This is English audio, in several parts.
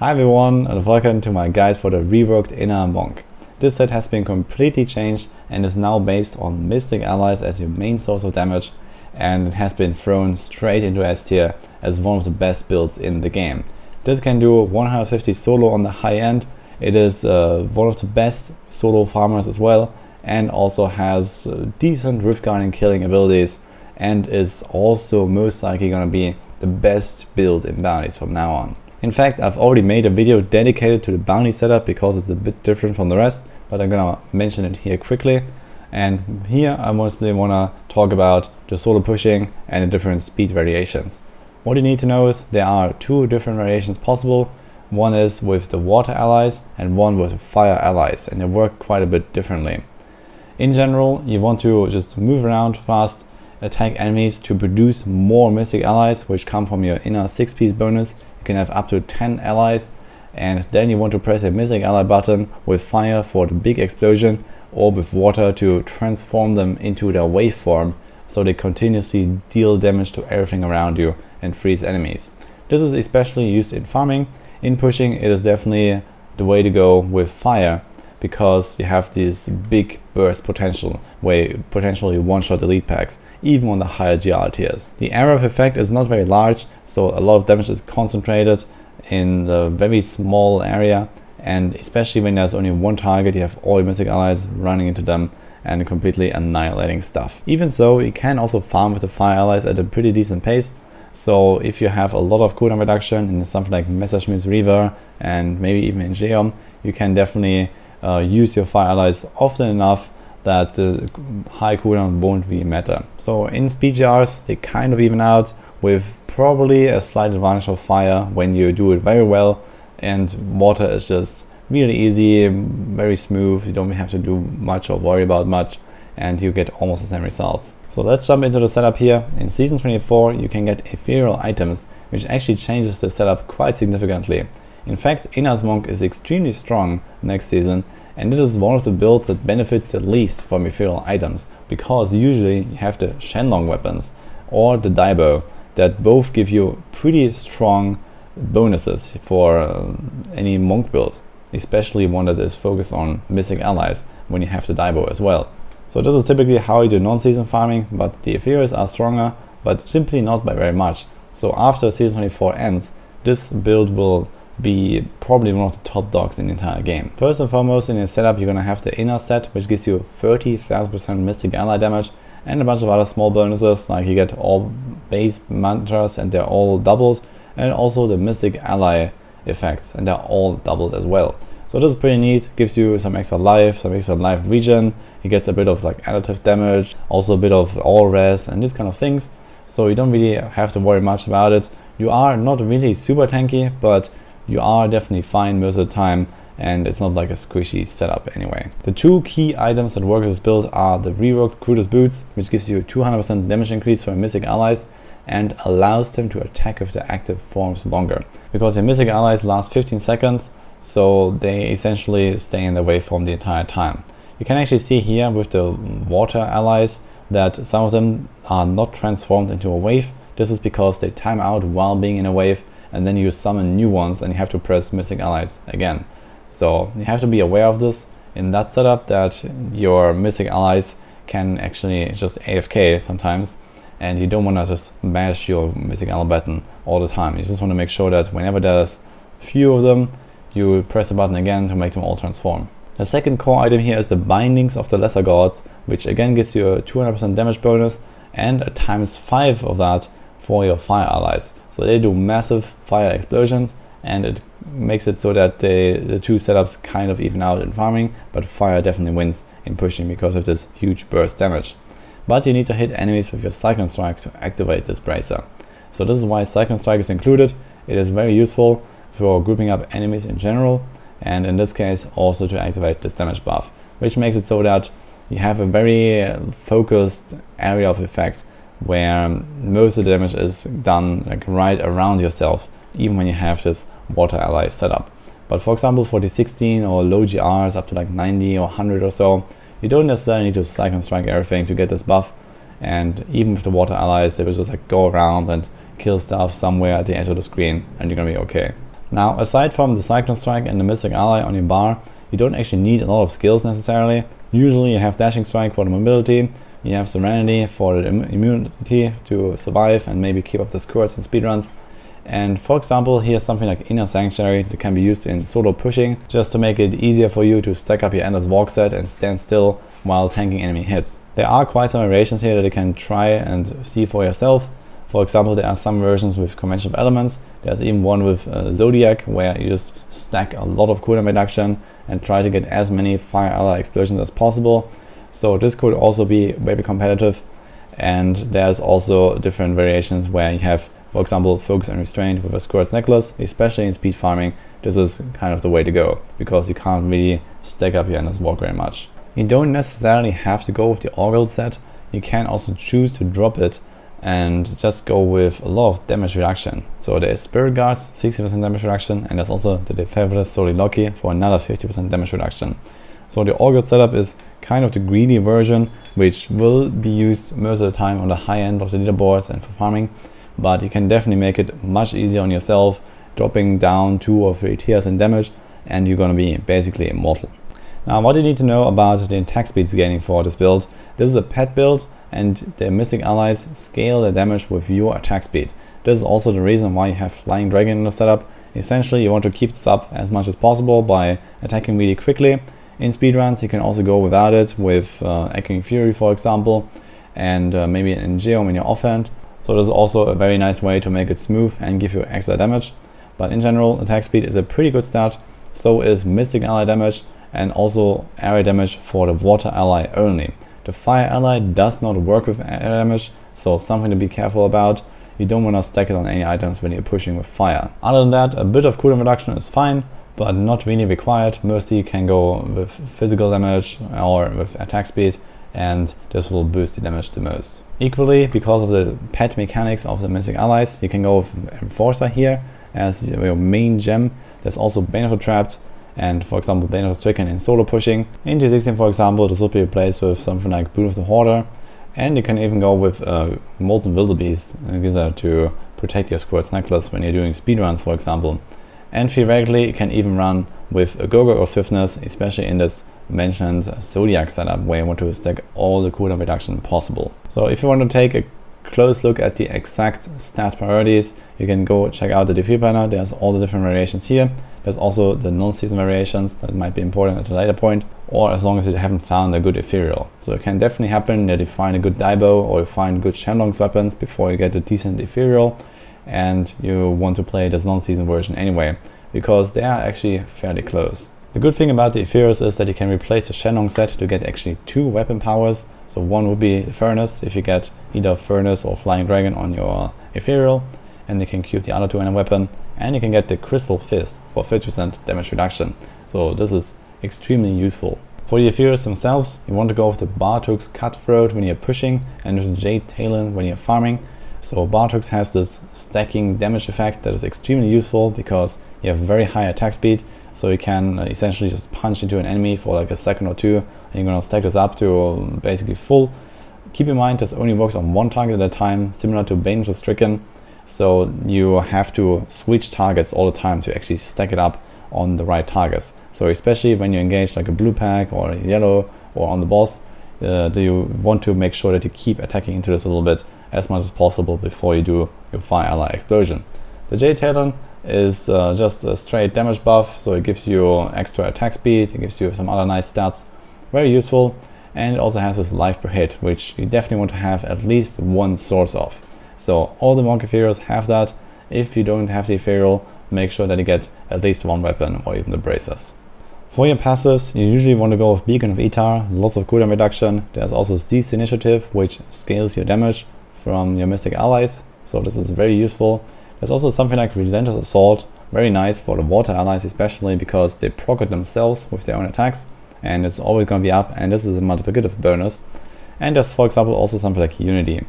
Hi everyone and welcome to my guide for the reworked Inna Monk. This set has been completely changed and is now based on Mystic Allies as your main source of damage and it has been thrown straight into S tier as one of the best builds in the game. This can do 150 solo on the high end, it is uh, one of the best solo farmers as well and also has uh, decent rift guarding killing abilities and is also most likely gonna be the best build in bounties from now on. In fact, I've already made a video dedicated to the bounty setup because it's a bit different from the rest, but I'm gonna mention it here quickly. And here I mostly wanna talk about the solo pushing and the different speed variations. What you need to know is there are two different variations possible. One is with the water allies and one with the fire allies and they work quite a bit differently. In general, you want to just move around fast attack enemies to produce more mystic allies which come from your Inna 6 piece bonus. You can have up to 10 allies and then you want to press a Mystic Ally button with fire for the big explosion or with water to transform them into their waveform so they continuously deal damage to everything around you and freeze enemies. This is especially used in farming. In pushing it is definitely the way to go with fire because you have this big burst potential where potentially one-shot elite packs even on the higher GR tiers. The area of effect is not very large so a lot of damage is concentrated in a very small area and especially when there's only one target you have all your mystic allies running into them and completely annihilating stuff. Even so you can also farm with the fire allies at a pretty decent pace so if you have a lot of cooldown reduction in something like Messerschmidt's Reaver and maybe even Ingeom, you can definitely uh, use your fire allies often enough that uh, the high cooldown won't really matter. So in speed GRs, they kind of even out with probably a slight advantage of fire when you do it very well and water is just really easy, very smooth, you don't have to do much or worry about much and you get almost the same results. So let's jump into the setup here. In Season 24 you can get ethereal items which actually changes the setup quite significantly. In fact, Inna's Monk is extremely strong next season and it is one of the builds that benefits the least from ethereal items because usually you have the Shenlong weapons or the Daibo that both give you pretty strong bonuses for uh, any monk build, especially one that is focused on Mystic Allies when you have the Daibo as well. So this is typically how you do non-season farming, but the ethereals are stronger, but simply not by very much. So after season 24 ends, this build will be probably one of the top dogs in the entire game. First and foremost in your setup you're gonna have the Inna set which gives you 30,000% mystic ally damage and a bunch of other small bonuses like you get all base mantras and they're all doubled and also the mystic ally effects and they're all doubled as well. So this is pretty neat, gives you some extra life, some extra life regen, it gets a bit of like additive damage, also a bit of all res and these kind of things. So you don't really have to worry much about it. You are not really super tanky, but you are definitely fine most of the time and it's not like a squishy setup anyway. The two key items that work with this build are the reworked Crudest Boots, which gives you 200% damage increase for Mystic allies and allows them to attack with their active forms longer. Because your Mystic allies last 15 seconds, so they essentially stay in the waveform the entire time. You can actually see here with the water allies that some of them are not transformed into a wave. This is because they time out while being in a wave and then you summon new ones and you have to press Mystic Allies again. So you have to be aware of this in that setup that your Mystic Allies can actually just AFK sometimes and you don't want to just mash your Mystic Ally button all the time. You just want to make sure that whenever there's few of them, you press the button again to make them all transform. The second core item here is the Bindings of the Lesser Gods, which again gives you a 200% damage bonus and a times 5 of that for your fire allies. So they do massive fire explosions and it makes it so that they, the two setups kind of even out in farming, but fire definitely wins in pushing because of this huge burst damage. But you need to hit enemies with your Cyclone Strike to activate this bracer. So this is why Cyclone Strike is included. It is very useful for grouping up enemies in general and in this case also to activate this damage buff, which makes it so that you have a very focused area of effect where most of the damage is done like right around yourself, even when you have this water ally set up. But for example, for the 16 or low GRs up to like 90 or 100 or so, you don't necessarily need to cyclone strike everything to get this buff. And even with the water allies, they will just like go around and kill stuff somewhere at the edge of the screen and you're gonna be okay. Now, aside from the Cyclone Strike and the Mystic Ally on your bar, you don't actually need a lot of skills necessarily. Usually you have Dashing Strike for the mobility, you have Serenity for the immunity to survive and maybe keep up the scores in speedruns. And for example, here's something like Inner Sanctuary that can be used in solo pushing, just to make it easier for you to stack up your Endless Walk set and stand still while tanking enemy hits. There are quite some variations here that you can try and see for yourself. For example, there are some versions with Convention of Elements. There's even one with uh, Zodiac where you just stack a lot of cooldown reduction and try to get as many fire ally explosions as possible. So this could also be very competitive. And there's also different variations where you have, for example, focus and restraint with a Squirt's necklace, especially in speed farming. This is kind of the way to go because you can't really stack up your endless walk very much. You don't necessarily have to go with the Orgel set. You can also choose to drop it and just go with a lot of damage reduction. So there's Spirit Guards, 60% damage reduction, and there's also the Lefebvre's Soliloquy for another 50% damage reduction. So the Orgel setup is kind of the greedy version, which will be used most of the time on the high end of the leaderboards and for farming, but you can definitely make it much easier on yourself, dropping down two or three tiers in damage, and you're gonna be basically immortal. Now what you need to know about the attack speed scaling for this build. This is a pet build, and the Mystic Allies scale the damage with your attack speed. This is also the reason why you have Flying Dragon in the setup. Essentially, you want to keep this up as much as possible by attacking really quickly. In speedruns, you can also go without it with uh, Echoing Fury, for example, and uh, maybe an Geom in your offhand. So this is also a very nice way to make it smooth and give you extra damage. But in general, attack speed is a pretty good start. So is Mystic Ally damage and also area damage for the Water Ally only. The fire ally does not work with area damage, so something to be careful about. You don't want to stack it on any items when you're pushing with fire. Other than that, a bit of cooldown reduction is fine, but not really required. You can go with physical damage or with attack speed, and this will boost the damage the most. Equally, because of the pet mechanics of the Mystic Allies, you can go with Enforcer here as your main gem. There's also Bane Trapped, and for example Bane of Stricken in solo pushing. In G16 for example this would be replaced with something like Boon of the Hoarder and you can even go with uh, Molten Wildebeest uh, to protect your Squirt's necklace when you're doing speedruns for example. And theoretically you can even run with a Gogok or Swiftness especially in this mentioned Zodiac setup where you want to stack all the cooldown reduction possible. So if you want to take a close look at the exact stat priorities, you can go check out the D3planner. There's all the different variations here. There's also the non-season variations that might be important at a later point, or as long as you haven't found a good ethereal. So it can definitely happen that you find a good Daibo or you find good Shenlong's weapons before you get a decent ethereal, and you want to play this non-season version anyway, because they are actually fairly close. The good thing about the ethereals is that you can replace the Shenlong set to get actually two weapon powers. So one would be Furnace if you get either Furnace or Flying Dragon on your ethereal, and you can cube the other two in a weapon and you can get the Crystal Fist for 50% damage reduction. So this is extremely useful. For the Ethereals themselves, you want to go with the Bartuc's Cutthroat when you're pushing and the Jade Talon when you're farming. So Bartuc's has this stacking damage effect that is extremely useful because you have very high attack speed so you can uh, essentially just punch into an enemy for like a second or two and you're gonna stack this up to um, basically full. Keep in mind this only works on one target at a time, similar to Bane of Stricken. So you have to switch targets all the time to actually stack it up on the right targets. So especially when you engage like a blue pack or yellow or on the boss, uh, do you want to make sure that you keep attacking into this a little bit as much as possible before you do your fire ally explosion. The Jade Talon is uh, just a straight damage buff, so it gives you extra attack speed, it gives you some other nice stats, very useful, and it also has this life per hit, which you definitely want to have at least one source of. So all the Monk Ethereals have that. If you don't have the Ethereal, make sure that you get at least one weapon or even the bracers. For your passives, you usually want to go with Beacon of Ytar, lots of cooldown reduction. There's also Seize Initiative, which scales your damage from your Mystic allies, so this is very useful. There's also something like Relentless Assault, very nice for the water allies especially because they proc it themselves with their own attacks and it's always going to be up and this is a multiplicative bonus. And there's for example also something like Unity.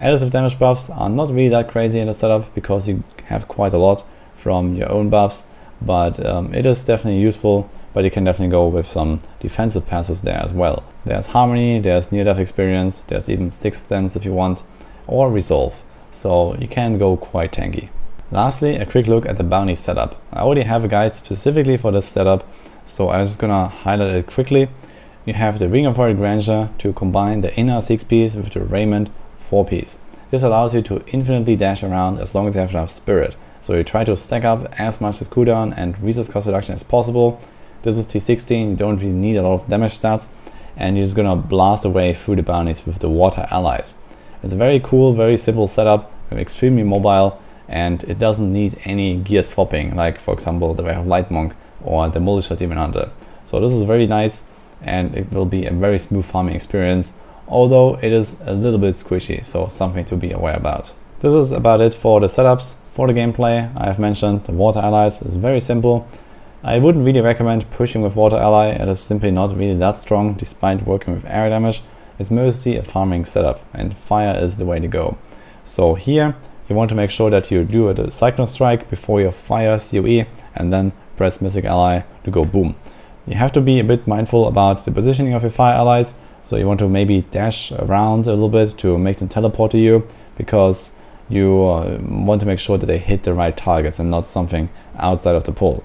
Additive damage buffs are not really that crazy in the setup because you have quite a lot from your own buffs, but um, it is definitely useful, but you can definitely go with some defensive passives there as well. There's Harmony, there's Near Death Experience, there's even Sixth Sense if you want, or Resolve, so you can go quite tanky. Lastly, a quick look at the bounty setup. I already have a guide specifically for this setup, so I'm just gonna highlight it quickly. You have the Ring of Royal Grandeur to combine the Inna 6 piece with the Raiment 4 piece. This allows you to infinitely dash around as long as you have enough spirit. So you try to stack up as much as cooldown and resource cost reduction as possible. This is T16, you don't really need a lot of damage stats, and you're just gonna blast away through the bounties with the water allies. It's a very cool, very simple setup, extremely mobile, and it doesn't need any gear swapping, like for example the Wave of Light Monk or the Multishot Demon Hunter. So this is very nice, and it will be a very smooth farming experience, although it is a little bit squishy, so something to be aware about. This is about it for the setups. For the gameplay, I have mentioned the Water Allies is very simple. I wouldn't really recommend pushing with Water Ally, it is simply not really that strong despite working with area damage. It's mostly a farming setup and fire is the way to go. So here you want to make sure that you do a Cyclone Strike before your fire COE and then press Mystic Ally to go boom. You have to be a bit mindful about the positioning of your fire allies. So you want to maybe dash around a little bit to make them teleport to you because you uh, want to make sure that they hit the right targets and not something outside of the pole.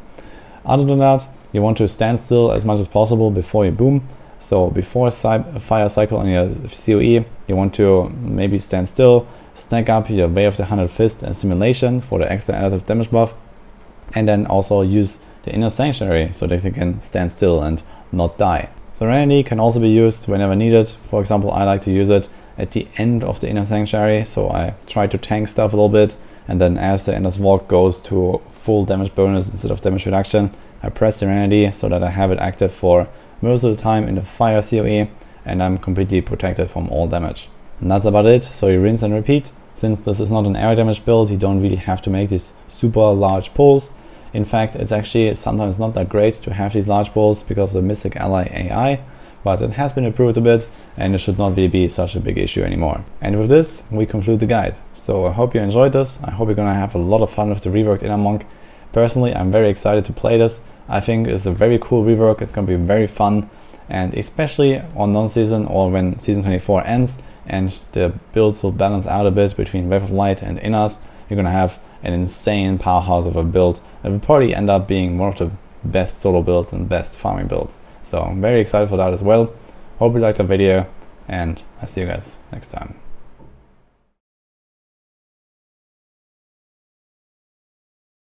Other than that, you want to stand still as much as possible before you boom. So before fire cycle on your COE, you want to maybe stand still, stack up your Way of the Hundred Fist and Simulation for the extra additive damage buff, and then also use the Inner Sanctuary so that you can stand still and not die. Serenity can also be used whenever needed. For example, I like to use it at the end of the Inner Sanctuary, so I try to tank stuff a little bit, and then as the Endless Walk goes to full damage bonus instead of damage reduction, I press Serenity so that I have it active for most of the time in the fire COE, and I'm completely protected from all damage. And that's about it, so you rinse and repeat. Since this is not an area damage build, you don't really have to make these super large pulls. In fact, it's actually sometimes not that great to have these large pulls because of the Mystic Ally AI, but it has been improved a bit and it should not really be such a big issue anymore. And with this, we conclude the guide. So I hope you enjoyed this. I hope you're gonna have a lot of fun with the reworked Inna Monk. Personally, I'm very excited to play this. I think it's a very cool rework. It's gonna be very fun and especially on non-season or when season 24 ends, and the builds will balance out a bit between Wave of Light and Innas, you're gonna have an insane powerhouse of a build that will probably end up being one of the best solo builds and best farming builds. So I'm very excited for that as well. Hope you liked the video and I'll see you guys next time.